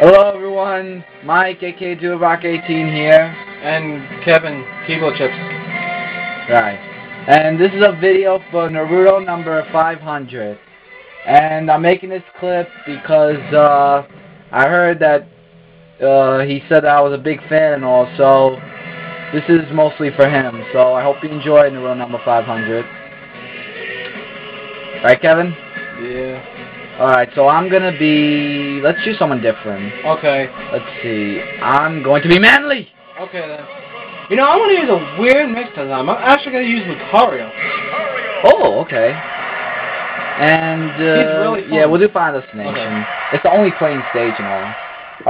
Hello everyone, Mike aka Rock18 here. And Kevin, Keyboard Chips. Right. And this is a video for Naruto number 500. And I'm making this clip because uh, I heard that uh, he said I was a big fan and all, so this is mostly for him. So I hope you enjoy Naruto number 500. Right, Kevin? Yeah. Alright, so I'm gonna be... Let's choose someone different. Okay. Let's see. I'm going to be manly! Okay then. You know, I'm gonna use a weird mix this time. I'm actually to use Lucario. Oh, okay. And, uh, really yeah, we'll do Final Destination. Okay. It's the only playing stage and all.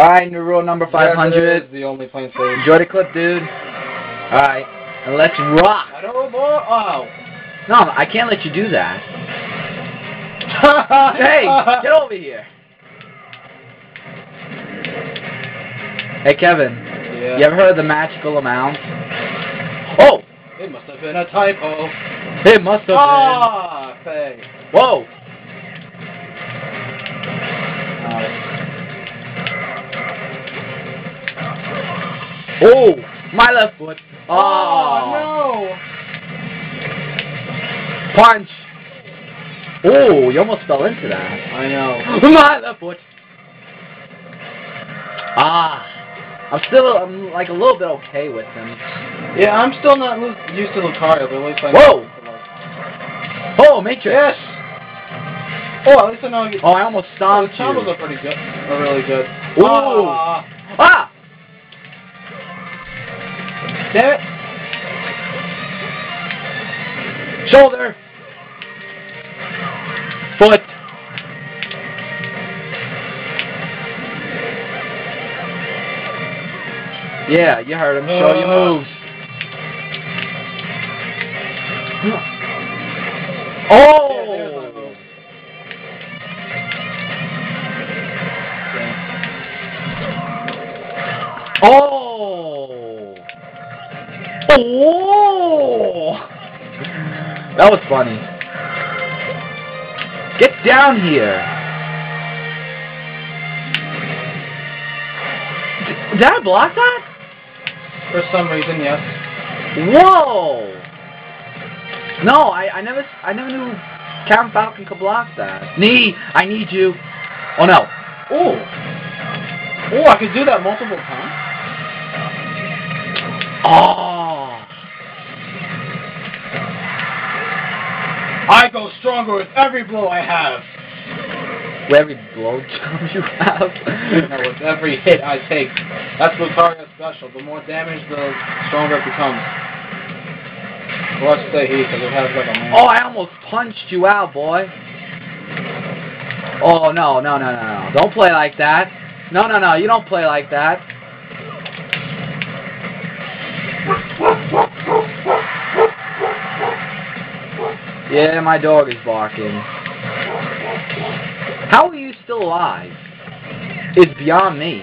Alright, new rule number 500. Yes, the only playing stage. Enjoy the clip, dude. Alright, and let's rock. I don't know. Oh. No, I can't let you do that. hey, get over here. Hey, Kevin. Yeah. You ever heard of the magical amount? Oh! It must have been a typo. It must have been. Ah, Faye. Whoa! Oh! My left foot. Oh, no. Punch! Oh, you almost fell into that. I know. My left foot. Ah. I'm still, I'm like a little bit okay with him. Yeah, I'm still not used to Lucario, but at least I Whoa! know. Oh, Matrix! Yes. Oh, at least I know. You- Oh, I almost Oh, the stomped combos are pretty good. Are really good. Ooh. Ah, Ah! damn it. Shoulder! Foot! Yeah, you heard him. Show your Uh. moves. Oh! Oh! Oh! That was funny. Get down here. D- Did I block that? For some reason, yes. Whoa! No, I, I never I never knew Captain Falcon could block that. Knee, I need you. Oh no. Oh. Oh, I could do that multiple times. Oh. I go stronger with every blow I have. With every blowjob you have. no, with every hit I take. That's what Lucario's special. The more damage, the stronger it becomes. Well, let's say he, because it has like a man. Oh, I almost punched you out, boy. Oh no, no, no, no, no! Don't play like that. No, no, no! You don't play like that. Yeah, my dog is barking. How are you still alive? It's beyond me.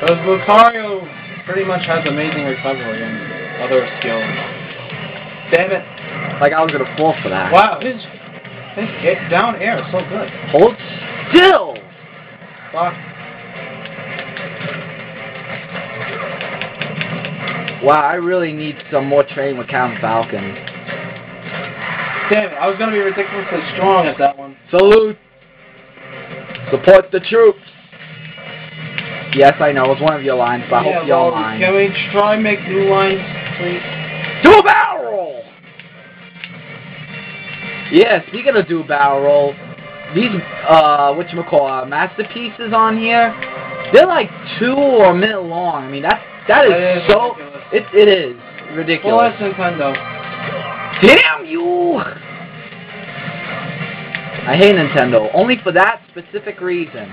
Because Lucario pretty much has amazing recovery and other skills. Damn it. Like I was gonna fall for that. Wow, his, his down air is so good. Hold still. Fuck. Wow, I really need some more training with Captain Falcon. Damn it, I was gonna be ridiculously strong at that one. Salute. Support the troops. Yes, I know. It's one of your lines, but I yeah, hope you don't well, mind. Can we try and make new lines, please? Do a barrel roll! Yeah, speaking of do a barrel roll, these, uh, whatchamacallit, masterpieces on here, they're like two or a minute long. I mean, that, that is, That is so, ridiculous. it, it is Well, ridiculous. that's Nintendo. Damn you! I hate Nintendo, only for that specific reason.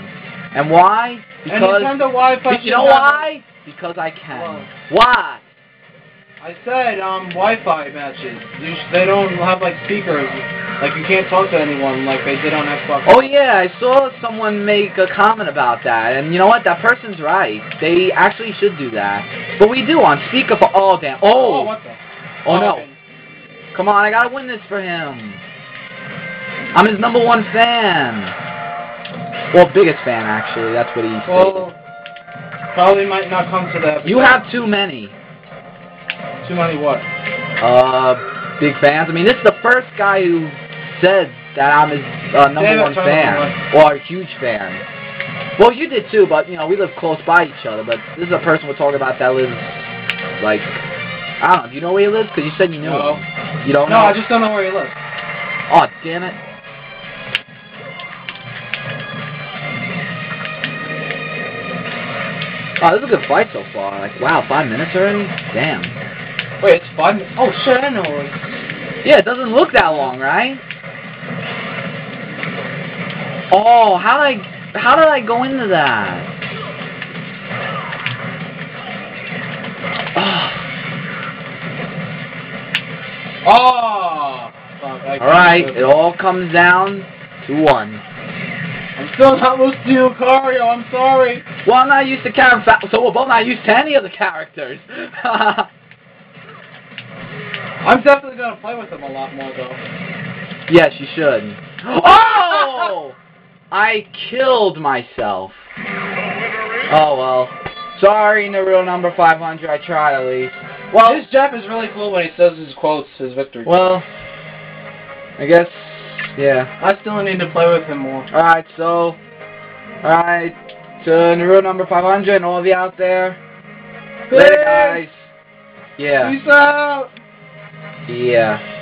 And why? And Because, Nintendo Wi-Fi. you know why? Because I can. Why? I said um Wi-Fi matches. They don't have like speakers. Like you can't talk to anyone like they did on Xbox. Oh yeah, I saw someone make a comment about that, and you know what? That person's right. They actually should do that. But we do on speakerphone. Oh damn! Oh, Oh, what the? oh no! okay. Come on, I gotta win this for him. I'm his number one fan. Well, biggest fan actually. That's what he said. Well, probably might not come to that. You have too many. too many what? Uh, big fans. I mean, this is the first guy who said that I'm his uh, number one fan or a huge fan. Well, you did too, but you know we live close by each other. But this is a person we're talking about that lives like I don't know. Do you know where he lives? Because you said you knew No. him. You don't know? No, know? I just don't know where he lives. Oh, damn it. Oh, this is a good fight so far. Like, wow, five minutes already? Damn. Wait, it's fun. Oh shit, I know. Yeah, it doesn't look that long, right? Oh, how did I, how did I go into that? Oh. Oh. Fuck, I All right, it all comes down to one. I'm still not listening to you, Cario. I'm sorry. Well, I'm not used to character, so we're both not used to any of the characters. I'm definitely gonna play with them a lot more though. yes, you should. Oh! I killed myself. Oh well. Sorry, Naruto number 500. I tried at least. Well, his Jeff is really cool when he says his quotes, his victory. Well, I guess, yeah. I still need to play with him more. Alright, so, alright, to Naruto number 500 and all of you out there. Later, guys. Yeah. Peace out. Yeah.